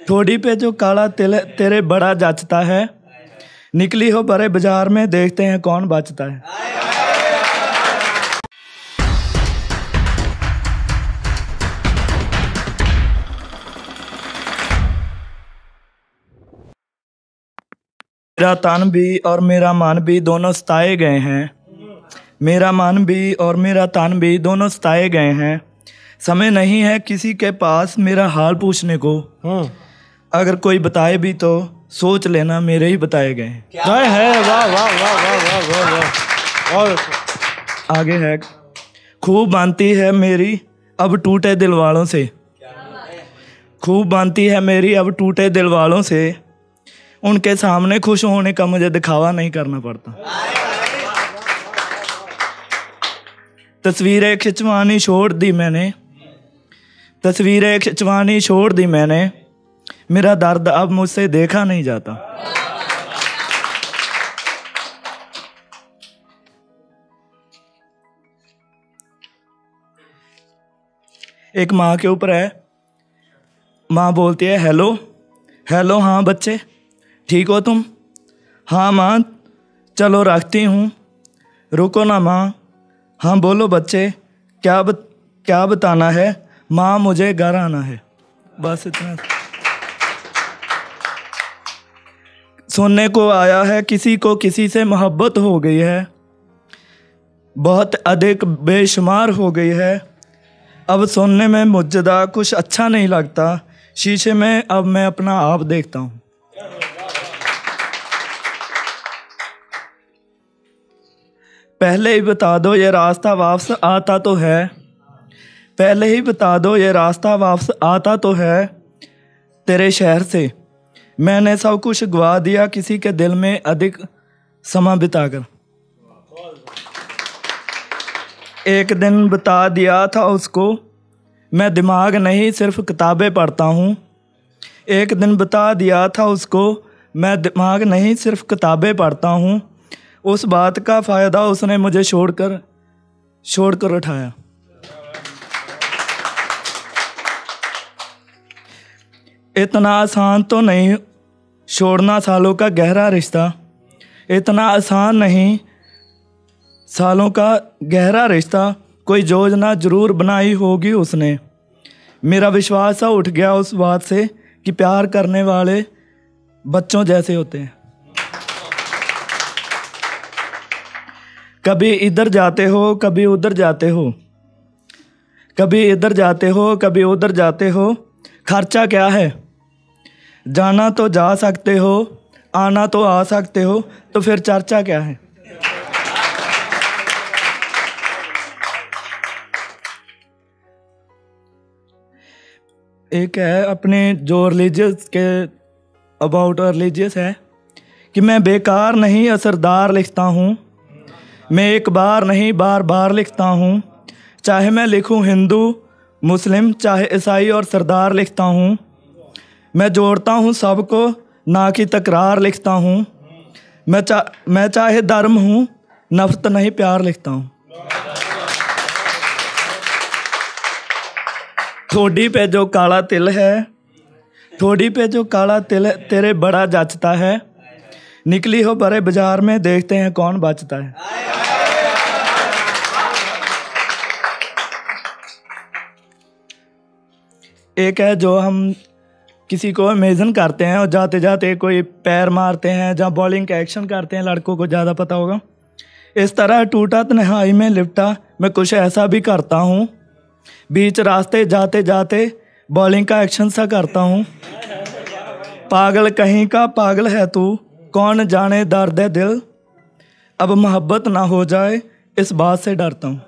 ठोड़ी पे जो काला तिल, तेरे बड़ा जचता है, निकली हो बड़े बाज़ार में, देखते हैं कौन बचता है। मेरा तन भी और मेरा मन भी दोनों सताए गए हैं। मेरा मन भी और मेरा तन भी दोनों सताए गए हैं। समय नहीं है किसी के पास मेरा हाल पूछने को। हम्म। अगर कोई बताए भी तो सोच लेना मेरे ही बताए गए है। वाह वाह वाह वाह वाह वाह वाह और आगे है खूब बनती है मेरी अब टूटे दिल वालों से। खूब बनती है मेरी अब टूटे दिल वालों से। उनके सामने खुश होने का मुझे दिखावा नहीं करना पड़ता। तस्वीरें खिंचवानी छोड़ दी मैंने तस्वीरें खिंचवानी छोड़ दी मैंने। मेरा दर्द अब मुझसे देखा नहीं जाता। एक माँ के ऊपर है। माँ बोलती है हेलो हेलो हाँ बच्चे ठीक हो तुम? हाँ माँ चलो रखती हूँ। रुको ना माँ। हाँ बोलो बच्चे क्या बत, क्या बताना है? माँ, मुझे घर आना है। बस इतना। सुनने को आया है, किसी को किसी से मोहब्बत हो गई है। बहुत अधिक बेशुमार हो गई है। अब सुनने में मुझदा कुछ अच्छा नहीं लगता। शीशे में अब मैं अपना आप देखता हूँ। पहले ही बता दो, ये रास्ता वापस आता तो है। पहले ही बता दो, ये रास्ता वापस आता तो है तेरे शहर से। मैंने सब कुछ गवा दिया, किसी के दिल में अधिक समा बिताकर। एक दिन बता दिया था उसको, मैं दिमाग नहीं, सिर्फ़ किताबें पढ़ता हूँ। एक दिन बता दिया था उसको, मैं दिमाग नहीं, सिर्फ़ किताबें पढ़ता हूँ। उस बात का फ़ायदा उसने मुझे छोड़कर छोड़कर उठाया। इतना आसान तो नहीं छोड़ना सालों का गहरा रिश्ता। इतना आसान नहीं सालों का गहरा रिश्ता। कोई योजना ज़रूर बनाई होगी उसने। मेरा विश्वास सा उठ गया उस बात से कि प्यार करने वाले बच्चों जैसे होते हैं। कभी इधर जाते हो, कभी उधर जाते हो। कभी इधर जाते हो, कभी उधर जाते हो। खर्चा क्या है? जाना तो जा सकते हो, आना तो आ सकते हो तो फिर चर्चा क्या है? एक है अपने जो रिलीजियस के अबाउट रिलीजियस है, कि मैं बेकार नहीं असरदार लिखता हूँ, मैं एक बार नहीं बार बार लिखता हूँ, चाहे मैं लिखूँ हिंदू, मुस्लिम, चाहे ईसाई और सरदार लिखता हूँ मैं जोड़ता हूँ सबको, ना कि तकरार लिखता हूँ। मैं चा, मैं चाहे धर्म हूँ, नफरत नहीं, प्यार लिखता हूँ। ठोडी पे जो काला तिल है ठोडी पे जो काला तिल तेरे बड़ा जचता है। निकली हो बड़े बाज़ार में, देखते हैं कौन बचता है। एक है जो हम किसी को इमेजिन करते हैं और जाते जाते कोई पैर मारते हैं जहाँ बॉलिंग का एक्शन करते हैं, लड़कों को ज़्यादा पता होगा। इस तरह टूटा तन्हाई में लिपटा, मैं कुछ ऐसा भी करता हूँ। बीच रास्ते जाते जाते बॉलिंग का एक्शन सा करता हूँ। पागल कहीं का पागल है तू, कौन जाने दर्द है दिल? अब मोहब्बत ना हो जाए, इस बात से डरता हूँ।